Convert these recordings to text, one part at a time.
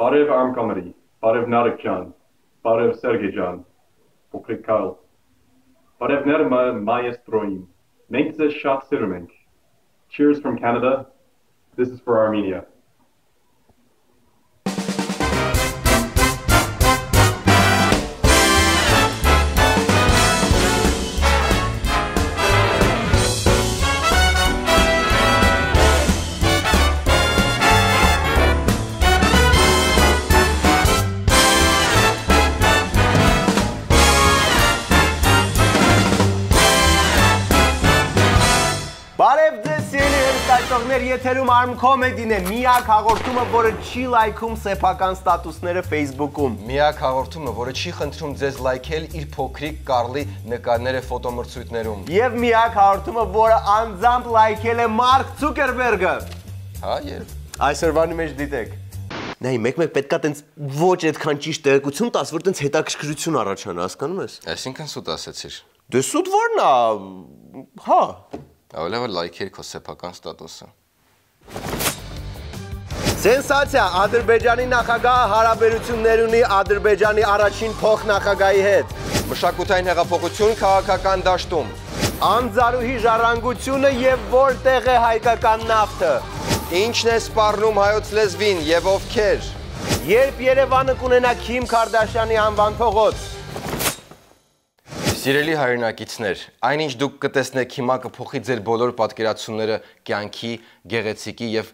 Բարև անկամերի, բարև Նարեկ ջան, բարև Սերգեյ ջան, փոքրիկ Քայլ։ Բարև ներմը մայեստրոին։ Մենք ձեզ շատ սիրում ենք։ Cheers from Canada. This is for Armenia. Սիրելի հերթայտողներ, եթերում Arm Comedy-ն է, միակ հաղորդումը, որը չի լայքում սեփական ստատուսները Facebook-ում։ Միակ հաղորդումը, որը չի խնդրում ձեզ լայքել իր փոքրիկ Կարլի նկարները ֆոտոմրցույթներում։ Եվ միակ հաղորդումը, որը անձամբ լայքել է Մարկ Ցուկերբերգը։ Հա, երբ։ Այսօրվանի մեջ դիտեք։ Նայ, մեկ-մեկ պետքա տենց ոչ այդքան ճիշտ տեղեկություն տաս, որ տենց հետաքրքրություն առաջանա, հասկանում ես։ Այսինքն սուտ ասեցիր։ Դե սուտ որն է։ Հա, Ավելի լավ լայքեր քո սեփական ստատուսը։ Սենսացիա, Ադրբեջանի նախագահը հարաբերություններ ունի Ադրբեջանի առաջին փոխնախագահի հետ։ Մշակութային հեղափոխություն քաղաքական դաշտում։ Անձարուհի ժառանգությունը եւ որտեղ է հայկական նավթը։ Ինչն է սպառնում հայոց լեզվին եւ ովքեր։ Երբ Երևանը կունենա Քիմ Քարդաշյանի անվան փողոց։ Սիրելի հայրենակիցներ, այնինչ դուք կտեսնեք հիմա կփոխի ձեր բոլոր պատկերացումները կյանքի, գեղեցիկի եւ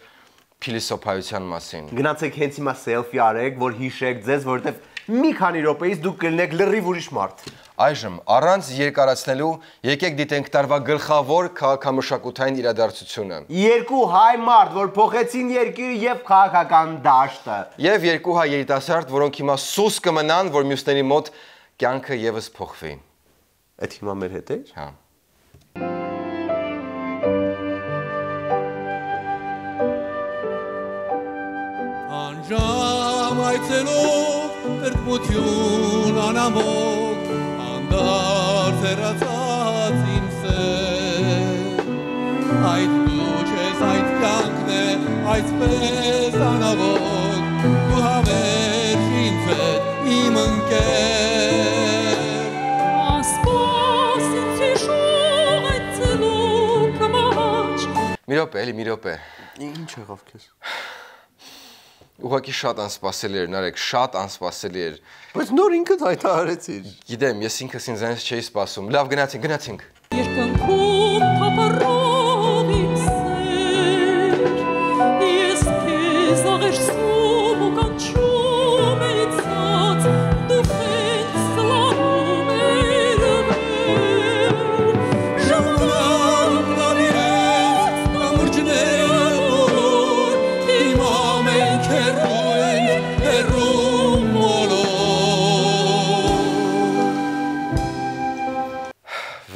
փիլիսոփայության մասին։ Գնացեք հենց հիմա սելֆի արեք, որ հիշեք ձեզ, որովհետեւ մի քանի րոպեից դուք կլինեք լրիվ ուրիշ մարդ։ Այժմ առանց երկարացնելու եկեք դիտենք տարվա գլխավոր քաղաքամշակութային իրադարձությունը։ Երկու հայ մարդ, որ փոխեցին երկիրը եւ քաղաքական դաշտը։ Եվ երկու հայ երիտասարդ, որոնք հիմա սուս կմնան, որ մյուսների մոտ կյանքը եւս փոխվի։ Այդ հիմա մեր հետ է։ Հա։ Անժամ այցելով տրտմություն անամոք անդար ձերացած իմ սեր Այդ դու չես այդ կյանքն է այսպես անավոք դու հավերժ ինձ իմ ընկեր Մի րոպե, էլի մի րոպե։ Ինչ եղավ քեզ։ Ուղղակի շատ անսպասելի էր, Նարեկ, շատ անսպասելի էր։ Բայց նոր ինքդ հայտարարեցիր։ Գիտեմ, ես ինքս ինձ այնպես չէի սպասում։ Լավ, գնացինք, գնացինք։ Երկնքում փապարով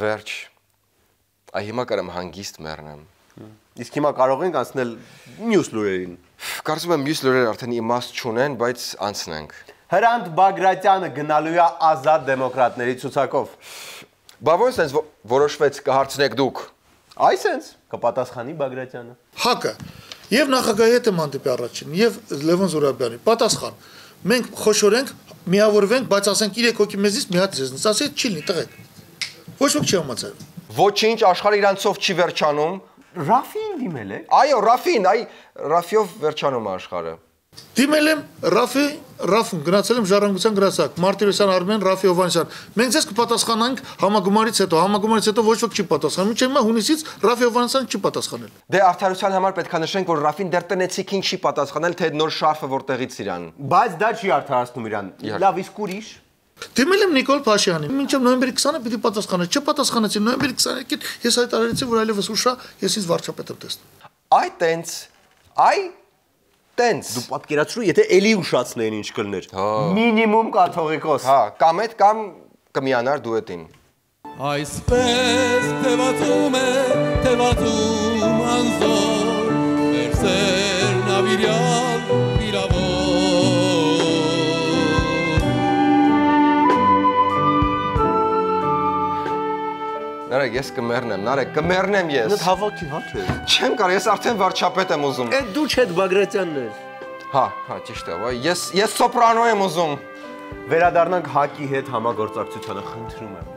Վերջ։ Այ հիմա կարամ հանգիստ մեռնեմ։ Իսկ հիմա կարող ենք անցնել մյուս լուրերին։ Կարծում եմ մյուս լուրերը արդեն իմաստ չունեն, բայց անցնենք։ Հրանտ Բագրատյանը գնալու է ազատ դեմոկրատների ցուցակով։ Բա ո՞նց sense որոշվեց կհարցնեք դուք։ Այսենց կպատասխանի Բագրատյանը։ հակը եւ նախագահի հետ եմ հանդիպի առաջին եւ Լևոն Զուրաբյանի պատասխան մենք խոշորենք միավորվենք բայց ասենք 3 հոգի մեզից մի հատ ձեզնից ասի չի լինի տղեկ ոչ ոք չի համաձայնում Ոչինչ աշխարհը իրանցով չի վերջանում։ Ռաֆին դիմել է։ Այո, Ռաֆին, այ Ռաֆիով վերջանում է աշխարհը։ դիմել եմ Ռաֆի Ռաֆում գնացել եմ ժառանգության գրասակ Մարտիրոսյան Արմեն Ռաֆի Հովանեսյան մենք ձեզ կպատասխանանք համագումարից հետո համագումարից հետո ոչ ոք չի պատասխանում մինչև հիմա հունիսից Ռաֆի Հովանեսյան չի պատասխանել Դե արդարության համար պետքա նշենք, որ Ռաֆին դեռ տնեցիկին չի պատասխանել, թե նոր շարֆը որտեղից իրան։ Բայց դա չի արդարացնում իրան։ Լավ, իսկ ուրիշ։ Դիմել եմ Նիկոլ Փաշյանին մինչև նոյեմբերի 20-ը պիտի պատասխանե չպատասխանեցի նոյեմբերի 22-ին ես հայտարարեցի որ այլևս ուշա ես ինձ վարչապետ եմ տեսնում Այ տենց։ Այ տենց։ Դու պատկերացրու, եթե էլի ուշացնեին ինչ կլներ։ Հա։ Մինիմում կաթողիկոս։ Հա, կամ այդ կամ կմիանար դուետին։ Այսպես թևածում է, թևածում անզոր, Նարեկ, ես կմեռնեմ, Նարեկ, կմեռնեմ ես։ Նա հավաքի հա թե։ Չեմ կարող, ես արդեն վարչապետ եմ ուզում։ Այդ դու չեդ Բագրատյանն ես։ Հա, հա, ճիշտ է, վայ, ես ես սոպրանո եմ ուզում։ Վերադառնանք Հակի հետ համագործակցությանը, խնդրում եմ։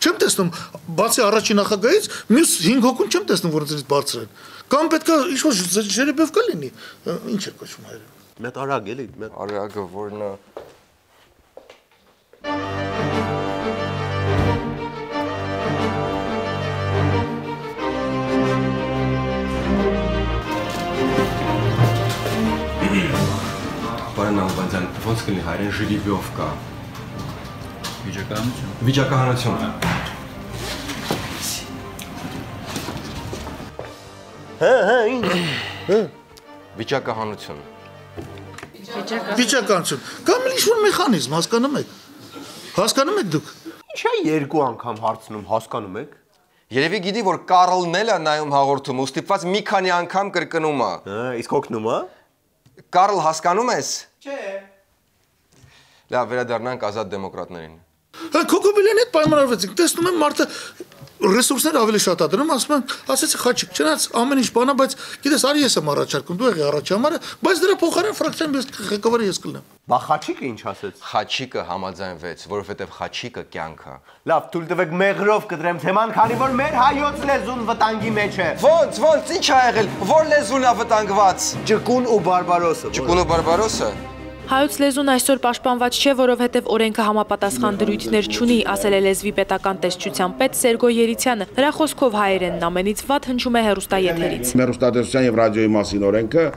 Չեմ տեսնում, բացի առաջին նախագահից, մյուս 5 հոգուն չեմ տեսնում, որ դրանից բարձր են։ Կամ պետքա ինչ-որ ժերեբև կա լինի։ Ա, Ինչ է կոչվում հայերեն։ Մետ արագ էլի, մետ Արիագը որնը ժիրիվյովկա։ Վիճակահանություն։ Վիճակահանություն։ Հա, հա, ինչ։ Վիճակահանություն։ Վիճականություն։ Կամ էլ ինչ-որ մեխանիզմ, հասկանում եք։ Հասկանում եք դուք։ Ինչա երկու անգամ հարցնում, հասկանում եք։ Երևի գիտի, որ Կարլն էլ է նայում հաղորդում, ու ստիպված մի քանի անգամ կրկնում է։ Հա, իսկ օգնում է։ Կարլ հասկանում ես։ Չէ։ Լավ, վերադառնանք ազատ դեմոկրատներին։ կոկոբիլեն հետ պայմանավորվեցինք։ Տեսնում եմ մարդը ռեսուրսներ ավելի շատ ա դնում, ասում են, ասեցի խաչիկ, չնայած ամեն ինչ բանա, բայց գիտես, արի ես եմ առաջարկում, դու եղի առաջամարը, բայց դրա փոխարեն ֆրակցիան ես ղեկավարը ես կլինեմ։ Բա Խաչիկը ինչ ասեց։ Խաչիկը համաձայնվեց, որովհետև խաչիկը կյանք է։ Լավ, թույլ տվեք մեղրով կդրեմ թեման, քանի որ մեր հայոց լեզուն վտանգի մեջ է։ Ոնց, ոնց, ի՞նչ ա եղել։ Որ լեզուն ա վտանգված։ Ճկուն ու բարբարոսը։ Ճկունը բարբարոսը։ Հայոց լեզուն այսօր պաշտպանված չէ, որովհետև օրենքը համապատասխան դրույթներ չունի, ասել է լեզվի պետական տեսչության պետ Սերգո Երիցյանը։ Նրա խոսքով հայերենն ամենից վատ հնչում է հերոստաեթերից։ Հերոստատեսության եւ ռադիոյի մասին օրենքը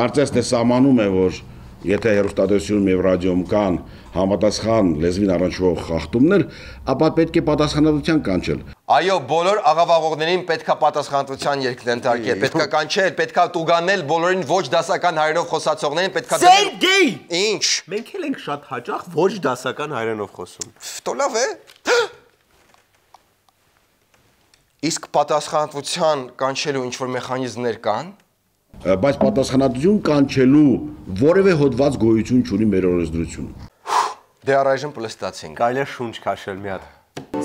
կարծես թե սահմանում է, որ եթե հերոստատեսությունում եւ ռադիոյում կան համապատասխան լեզվին առնչվող խախտումներ, ապա պետք է պատասխանատվության կանչել։ Այո, բոլոր աղավաղողներին պետքա պատասխանատվության երկն ընդարկել, պետքա կանչել, պետքա տուգանել բոլորին ոչ դասական հայերով խոսացողներին, պետքա Սերգեյ։ Ինչ։ Մենք էլ ենք շատ հաճախ ոչ դասական հայերենով խոսում։ Տո լավ է։ Իսկ պատասխանատվության կանչելու ինչ որ մեխանիզմներ կան։ Բայց պատասխանատվություն կանչելու որևէ հոդված գոյություն չունի մեր օրենսդրությունում։ Դե առայժմ պլստացինք։ Կարելի է շունչ քաշել մի հատ։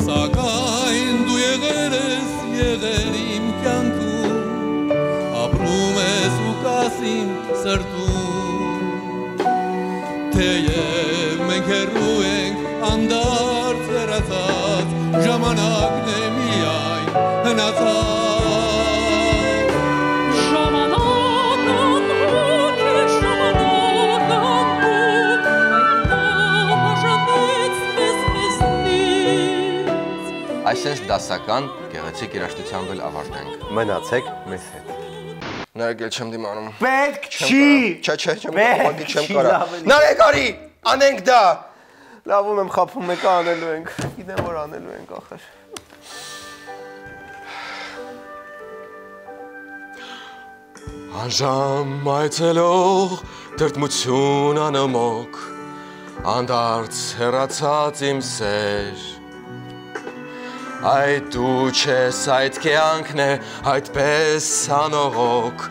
Սակայն դու եղել ես եղել իմ կյանքում ապրում ես ու կասիմ սրտում Թեև մենք հեռու ենք անդարձ վերածած ժամանակն է միայն հնացած Այսպես դասական գեղեցիկ երաժշտությամբ էլ ավարտենք։ Մնացեք մեզ հետ։ Նարեկել չեմ դիմանում։ Պետք չի։ Չէ, չէ, չեմ ուղղակի չեմ կարա։ լավ էլի։ Նարեկ արի, անենք դա։ Լավում եմ խափում մեկը անելու ենք։ Գիտեմ որ անելու ենք ախր։ Անժամ այցելով դրդմություն անամոք անդարձ հեռացած իմ սեր Այդ դու չես այդ կյանքն է այդպես անողոք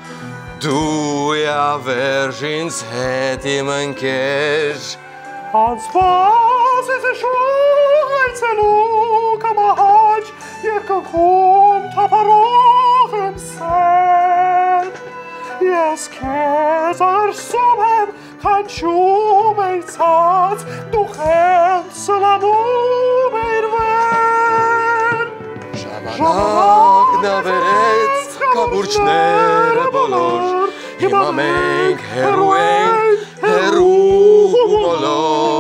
դու ավերժ ինձ հետ իմ ընկեր Անսպաս ես շուղ այցելու կամահաչ երկնքում թափարող եմ սեր Ես քեզ արսում եմ քանչում էի ցած դու խեն սլանում էիր վեր Ժամանակն ավերեց կապուրջները բոլոր Հիմա մենք հերու ենք, հերու բոլոր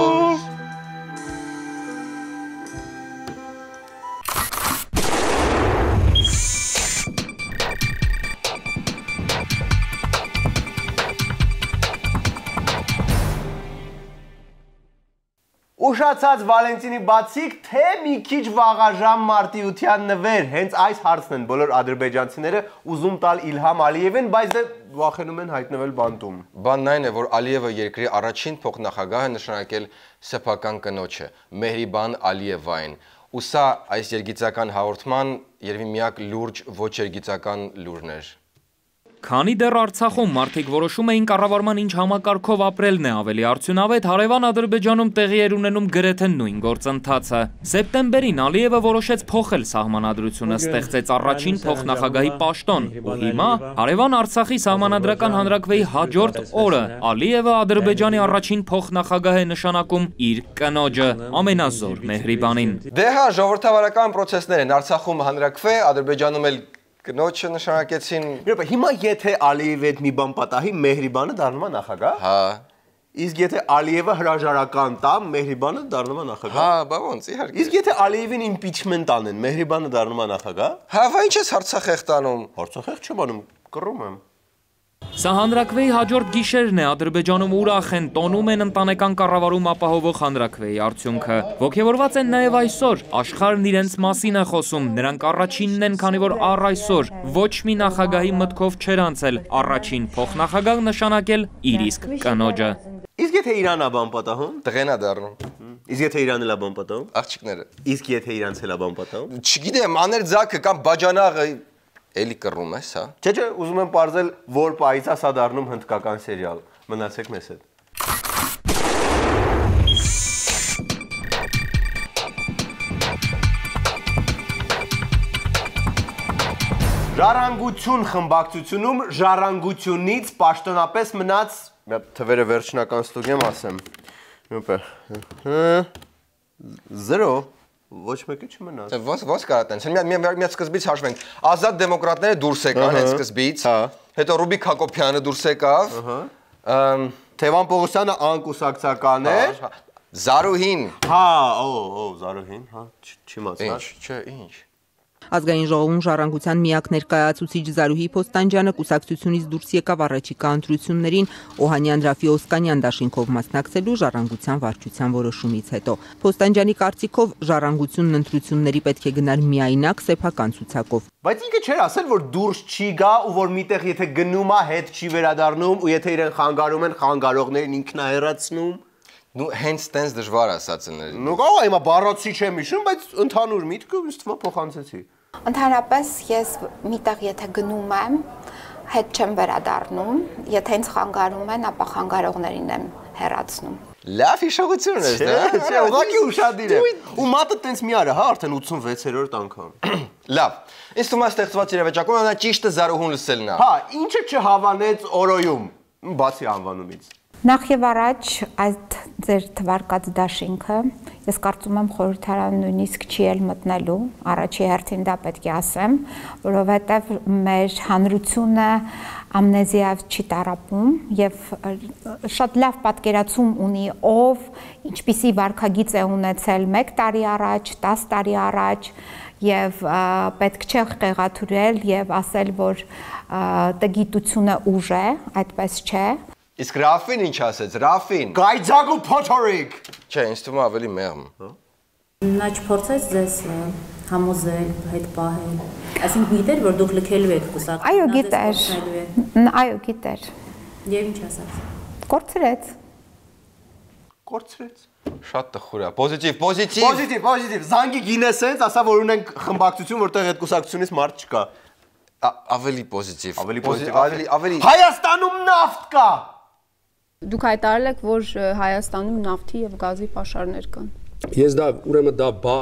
Ուշացած Վալենտինի բացիկ, թե մի քիչ վաղաժամ մարտիության նվեր, հենց այս հարցն են բոլոր ադրբեջանցիները ուզում տալ Իլհամ Ալիևին, բայց դե վախենում են հայտնվել բանտում։ Բանն այն է, որ Ալիևը երկրի առաջին փոխնախագահը նշանակել սեփական կնոջը Մեհրիբան Ալիևային։ Ու սա այս երգիծական հաղորդման երևի միակ լուրջ ոչ երգիծական լուրն էր։ Քանի դեռ Արցախում մարդիկ որոշում էին կառավարման ինչ համակարգով ապրելն է ավելի արդյունավետ, հարևան Ադրբեջանում տեղի էր ունենում գրեթե նույն գործընթացը։ Սեպտեմբերին Ալիևը որոշեց փոխել սահմանադրությունը, ստեղծեց առաջին փոխնախագահի պաշտոն, ու հիմա հարևան Արցախի սահմանադրական հանրակրվեի հաջորդ օրը Ալիևը Ադրբեջանի առաջին փոխնախագահ է նշանակում իր կնոջը ամենազոր Մեհրիբանին։ Դե հա, ժողովրդավարական process-ներ են Արցախում հանրակրվե, Ադրբեջանում էլ կնոջը նշանակեցին։ Երբ հիմա եթե Ալիևի հետ մի բան պատահի, Մեհրիբանը դառնում է նախագահ։ Հա։ Իսկ եթե Ալիևը հրաժարական տա, Մեհրիբանը դառնում է նախագահ։ Հա, բա ոնց իհարկե։ Իսկ եթե Ալիևին impeachment անեն, Մեհրիբանը դառնում է նախագահ։ Հա, վայ ինչ ես Արցախ եղտանում։ Հարցախեղ չեմ անում, կռում եմ։ Սա հանրակրվեի հաջորդ գիշերն է Ադրբեջանում ուրախ են, տոնում են ընտանեկան կառավարում ապահովող հանրակրվեի արդյունքը։ Ողջևորված են նաև այսօր, աշխարհն իրենց մասին է խոսում, նրանք առաջինն են, քանի որ առ այսօր ոչ մի նախագահի մտքով չեր անցել առաջին փոխնախագահ նշանակել իր իսկ կնոջը։ Իսկ եթե Իրանա բան պատահում, Տղենա դառնում։ իսկ եթե Իրանը լա բան պատահում, Աղջիկները։ իսկ եթե իրանց հելա բան պատահում։ Չգիտեմ, աներ ձակը կամ բաջանաղը էլի կռում ես, հա։ Չէ, չէ, ուզում եմ ողրել, որ պայից է սա դառնում հնդկական սերիալ։ Մնացեք մեզ հետ։ Ժառանգություն խմբակցությունում ժառանգությունից պաշտոնապես մնաց թվերը վերջնական ստուգեմ ասեմ։ Նոպե։ 0 ոչ մեկը չմնաց։ Ոնց ոնց կարա տենց։ Մի մի մի սկզբից հաշվենք։ Ազատ դեմոկրատները դուրս եկան այդ սկզբից։ Հա։ Հետո Ռուբիկ Հակոբյանը դուրս եկավ։ Ըմ Թևան Պողոսյանը անկուսակցական էր։ Զարուհին։ Հա, օ, օ, Զարուհին, հա, չիմացա։ Ինչ, չէ, ինչ։ Ազգային ժողովում ժառանգության միակ ներկայացուցիչ Զարուհի Փոստանջյանը կուսակցությունից դուրս եկավ առաջիկա ընտրություններին Օհանյան Ռաֆի Օսկանյան դաշինքով մասնակցելու ժառանգության վարչության որոշումից հետո։ Փոստանջյանի կարծիքով ժառանգությունն ընտրությունների պետք է գնար միայնակ սեփական ցուցակով։ Բայց ինքը չէր ասել, որ դուրս չի գա ու որ միտեղ եթե գնում է, հետ չի վերադառնում ու եթե իրեն խանգարում են, խանգարողներին ինքն է հեռացնում։ Նու հենց տենց դժվար ասածներ։ Ну կարող է հիմա բառացի չեմ հիշում, բայց ընդհանուր միտքը ինձ է փոխանցեցի։ Ընդհանրապես ես միտեղ եթե գնում եմ, հետ չեմ վերադառնում, եթե ինձ խանգարում են, ապա խանգարողներին եմ հեռացնում։ Լավ հիշողություն ես, դա։ չէ, ուղղակի ուշադիր է։ Ու մատը տենց մի արա, հա, արդեն 86-րդ անգամ։ Լավ։ Ինձ թվում է ստեղծված իրավիճակում նա ճիշտը Զարուհուն լսելն է։ Հա, ինչը չհավանեց օրոյում, բացի անվանումից։ Նախ եւ առաջ այդ ձեր թվարկած դաշինքը ես կարծում եմ խորհրդարան նույնիսկ չի էլ մտնելու առաջի հերթին դա պետք է ասեմ որովհետեւ մեր հանրությունը ամնեզիայով չի տարապում եւ շատ լավ պատկերացում ունի ով ինչպիսի վարկագիծ է ունեցել 1 տարի առաջ 10 տարի առաջ եւ պետք չէ խեղաթուրել եւ ասել որ տգիտությունը ուժ է այդպես չէ Իսկ Ռաֆին ինչ ասեց։ Ռաֆին։ Գայձագու փոթորիկ։ Չէ, ինձ թվում է ավելի մեղմ։ Նա չփորձեց ձեզ համոզել, հետ պահել։ Այսինքն գիտեր, որ դուք լքելու եք կուսակ։ Այո, գիտեր։ Այո, գիտեր։ Եվ ինչ ասաց։ Կորցրեց։ Կորցրեց։ Շատ տխուր է։ Պոզիտիվ, պոզիտիվ։ Պոզիտիվ, պոզիտիվ։ Զանգի գինեսենց, ասա որ ունենք խմբակցություն, որտեղ այդ կուսակցությունից մարդ չկա։ Ավելի պոզիտիվ։ Ավելի Պոզի- պոզիտիվ, Ավելի ավելի Հայաստանում նավթ կա։ Դուք հայտարարել եք, որ Հայաստանում նավթի եւ գազի պաշարներ կան։ Ես դա ուրեմն դա բա,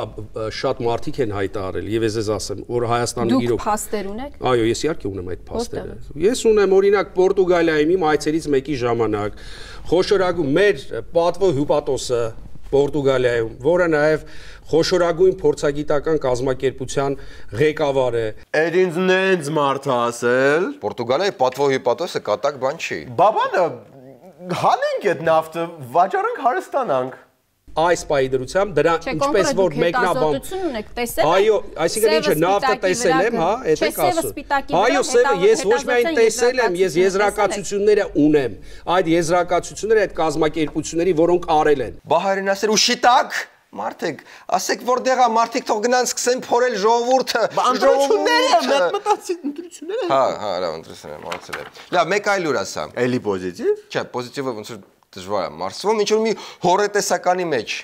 շատ մարդիկ են հայտարարել եւ ես ես ասեմ որ Հայաստանը Դուք իրոք փաստեր ունեք։ Այո, ես իհարկե ունեմ այդ փաստերը։ Ես? Ունեմ օրինակ Պորտուգալիայի իմ այցերից մեկի ժամանակ խոշորագույն մեր պատվո հյուպատոսը Պորտուգալիայում, որը նաև խոշորագույն փորձագիտական կազմակերպության ղեկավար է։ Այդ ինձ նենց մարդ ասել։ Պորտուգալիայի պատվո հիպատոսը կատակ բան չի։ Բաբանը հանենք այդ նավթը, վաճառենք հարստանանք։ Այս պայի դրությամբ դրա ինչպես որ մեկնաբան հետազոտություն ունեք, տեսել Այո, այսինքն ինչը նավթը տեսել եմ, հա, այդ եք ասում։ Այո, սևը ես ոչ միայն տեսել եմ, ես եզրակացությունները ունեմ։ Այդ եզրակացությունները այդ կազմակերպությունների, որոնք արել են։ Բահարին ասել ու շիտակ Մարդիկ, ասեք որտեղ է մարդիկ թող գնան սկսեն փորել ժողովուրդը։ Ընտրությունները, մեկ մտածի ընտրությունները։ Հա, հա, լավ, ընտրությունները, մոռացել եմ։ Լավ, մեկ այլ ուր ասա։ Էլի պոզիտիվ։ Չէ, պոզիտիվը ոնց որ դժվար է մարսվում, ինչ որ մի հորետեսականի մեջ։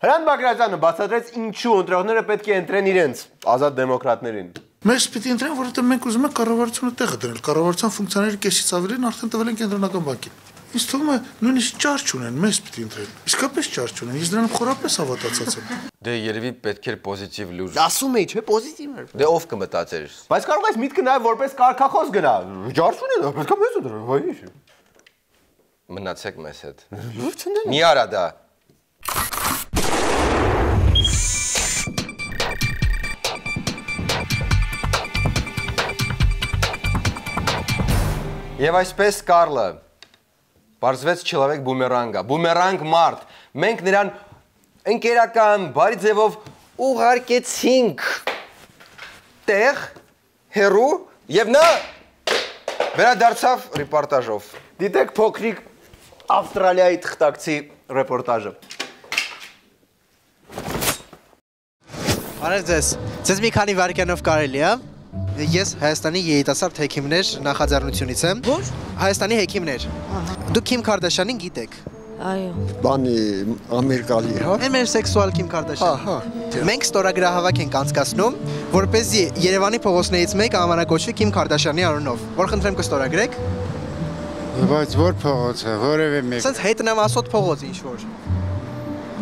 Հրանտ Բագրատյանը բացատրեց ինչու ընտրողները պետք է ընտրեն իրենց ազատ դեմոկրատներին։ Մեզ պիտի ընտրեն, որովհետեւ մենք ուզում ենք կառավարությունը տեղը դնել։ Կառավարության ֆունկցիաների կեսից ավելին արդեն տվել են կենտրոնական բանկին։ Ինձ թվում է նույնիսկ ճար չունեն, մեզ պիտի ընտրեն։ Իսկապես ճար չունեն, ես դրան խորապես հավատացած եմ։ Դե երևի պետք էր պոզիտիվ լուր։ Ասում էի, չէ, պոզիտիվ էր։ Դե ով կմտածեր։ Բայց կարող ես միտքը նաև որպես կարգախոս գնա։ Ջարսուն է դա, պետք է մեզ դրան, հայ։ Մնացեք մեզ հետ։ Մի արա դա։ Եվ այսպես Կարլը բարձվեց չլավեք բումերանգա, բումերանգ մարդ։ Մենք նրան ընկերական բարի ձևով ուղարկեցինք տեղ հերու եւ նա վերադարձավ ռեպորտաժով։ Դիտեք փոքրիկ Ավստրալիայի թղթակցի ռեպորտաժը։ Բարև ձեզ։ Ձեզ մի քանի վայրկյանով կարելի է։ Ես Հայաստանի երիտասարդ հեքիմներ նախաձեռնությունից եմ։ Որ? Հայաստանի հեքիմներ։ Դուք Քիմ Քարդաշյանին գիտեք։ Այո։ Բանի ամերիկալի, հա։ Այն մեր սեքսուալ Քիմ Քարդաշյան։ Հա, Մենք ստորագրահավաք ենք անցկացնում, որ เป զի Երևանի փողոցներից մեկը անվանակոչվի Քիմ Քարդաշյանի անունով։ Որ խնդրեմ կստորագրեք։ Բայց որ փողոց է, որևէ մեկ։ Սենց հետնամասոտ փողոց ինչ որ։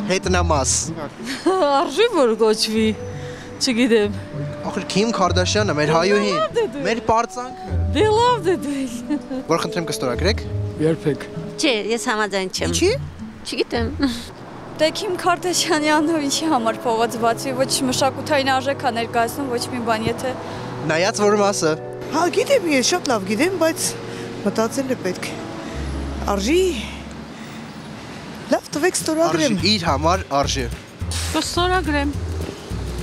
Հետնամաս։ Արժի որ գոչվի։ Չգիտեմ։ Ախր Քիմ Քարդաշյանը մեր հայուհին, դե մեր պարծանքը։ Դե լավ դե դու։ Որ խնդրեմ կստորագրեք։ Երբեք։ Չէ, ես համաձայն չեմ։ Ինչի՞։ Չգիտեմ։ Դե Քիմ Քարդաշյանի անունով ինչի համար փողոց բացի, ոչ մշակութային արժեք է ներկայացնում, ոչ մի բան, եթե Նայած որ մասը։ Հա, գիտեմ, ես շատ լավ գիտեմ, բայց մտածել է պետք։ Արժի։ Լավ, տվեք ստորագրեմ։ Արժի իր համար արժի։ Կստորագրեմ։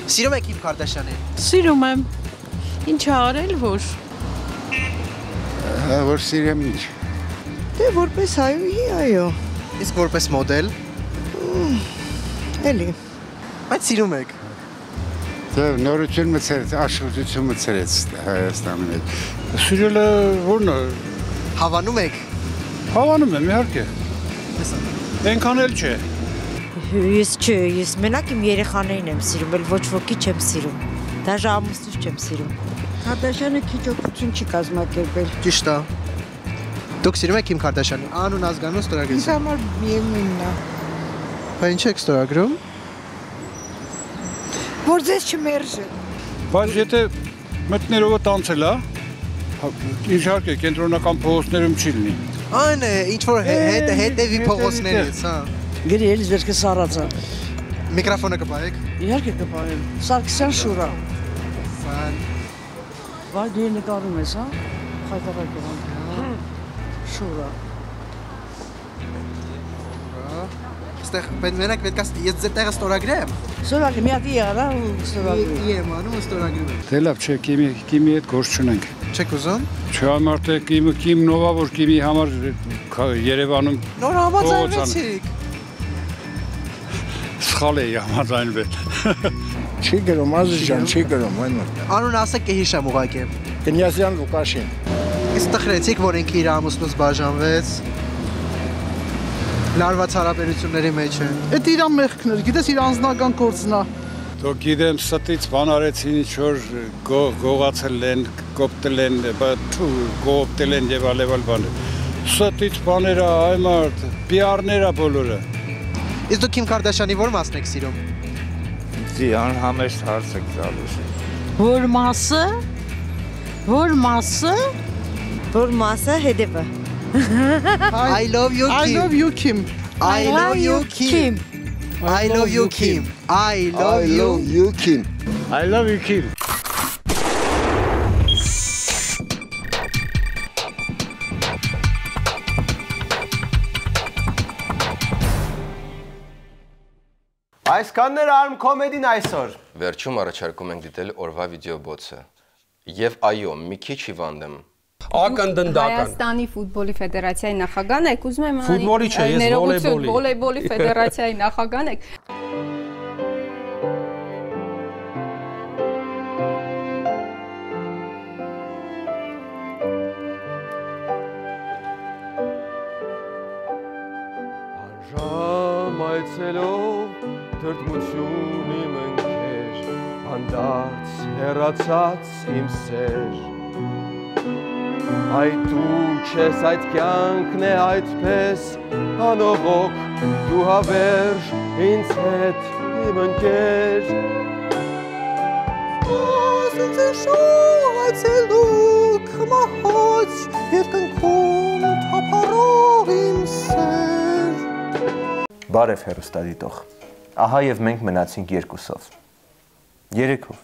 Սիրում եք Քիմ Քարդաշյանին։ Սիրում եմ։ Ինչ արել որ։ Հա, որ սիրեմ ինչ։ Դե որպես հայուհի, այո։ Իսկ որպես մոդել։ Էլի։ Բայց սիրում եք։ Դե նորություն մցրեց, աշխուժություն մցրեց Հայաստանի մեջ։ Սիրելը ո՞րն է։ Հավանում եք։ Հավանում եմ, իհարկե։ Այնքան էլ չէ։ Ես չէ, ես մենակ իմ երեխաներին եմ սիրում, էլ ոչ ոքի չեմ սիրում։ Դաժե ամուսնուս չեմ սիրում։ Քարդաշյանը քիչ օգնություն չի կազմակերպել։ Ճիշտ է։ Դուք սիրում եք Քիմ Քարդաշյանին։ Անուն ազգանուն Ինձ ստորագրեցիք։ համար միևնույնն է։ Բա ինչ եք ստորագրում։ Որ ձեզ չմերժե։ Բայց եթե մտներովը տանցել է, հա, իհարկե կենտրոնական փողոցներում չի լինի։ Այն է, ինչ որ հետ հետևի փողոցներից, հա։ Գրի էլի ձերքը սառածա։ Միկրոֆոնը կպայեք։ Իհարկե կպայեմ։ Սարգսյան Շուրա։ Սան։ Վայ դու նկարում ես, հա։ Խայտարակ եղան։ Շուրա։ Ստեղ պետք մենակ պետք է ես ձեր տեղը ստորագրեմ։ Ստորագրի մի հատ եղա, ու ստորագրի։ Եմ անում ու ստորագրում Դե լավ, չէ, կիմի կիմի հետ գործ չունենք։ Չեք ուզում։ Չհամարտ է կիմը կիմ նովա որ կիմի համար Երևանում Նոր համաձայնվեցիք։ սխալ է համաձայնվել։ Չի գրում, Ազիզ ջան, չի գրում, այն։ Անուն ասեք կհիշեմ ուղակի։ Կնյազյան Լուկաշին։ Իսկ տխրեցիք, որ ինքը իր ամուսնուց բաժանվեց։ Լարված հարաբերությունների մեջ է։ Այդ իր մեղքն էր, գիտես իր անձնական գործն է։ Դու գիտեմ ստից բան արեցին ինչ որ գո- գողացել են, կոպտել են, բաթու կոպտել են եւ ալեվալ բաներ։ Ստից բաները այ մարդ, PR-ները բոլորը։ Իսկ դուք Քիմ Քարդաշյանի ո՞ր մասն եք սիրում։ Դի անհամեստ հարց եք տալիս։ Որ մասը։ Որ մասը։ Որ մասը հետևը։ I love you I Kim. love you Kim։ I love you Kim. I love you Kim. I love you you Kim. I love you Kim. Այսքաններ արմ կոմեդին այսօր։ Վերջում առաջարկում ենք դիտել օրվա վիդեոբոցը։ Եվ այո, մի քիչ հիվանդ եմ։ Ակնդնդական։ Հայաստանի ֆուտբոլի ֆեդերացիայի նախագահն եք, ուզում եմ Ֆուտբոլի չէ, ես վոլեյբոլի։ վոլեյբոլի ֆեդերացիայի նախագահն եք։ Ժամ այցելով դրդմությունի մնքեր Անդարց հեռացած իմ սեր Այ դու չես այդ կյանքն է այդպես անողոք դու հավերժ ինձ հետ իմ ընկեր Ասենց է շոյցելուկ մահոց երկնքում թափառող իմ սեր Բարև հերոստադիտող Ահա եւ մենք մնացինք երկուսով Երեքով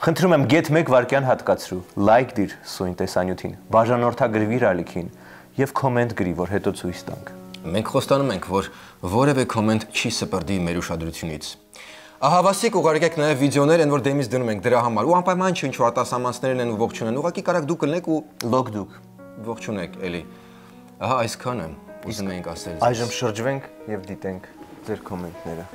Խնդրում եմ գետ 1 վայրկյան հատկացրու, լայք դիր սույն տեսանյութին, բաժանորդագրվիր ալիքին եւ կոմենտ գրի, որ հետո ցույց տանք։ Մենք խոստանում ենք, որ որևէ կոմենտ չի սպրդի մեր ուշադրությունից։ Ահա վասիկ ուղարկեք նաև վիդեոներ, են որ դեմից դնում ենք դրա համար։ Ու անպայման չի ինչ որ արտասահմանցներն են ու ողջունեն։ Ուղղակի կարակ դուք կլնեք ու լոգ դուք ողջունեք էլի։ Ահա այսքանը ուզում էինք ասել։ Այժմ շրջվենք եւ դիտենք tekrar kommentlere.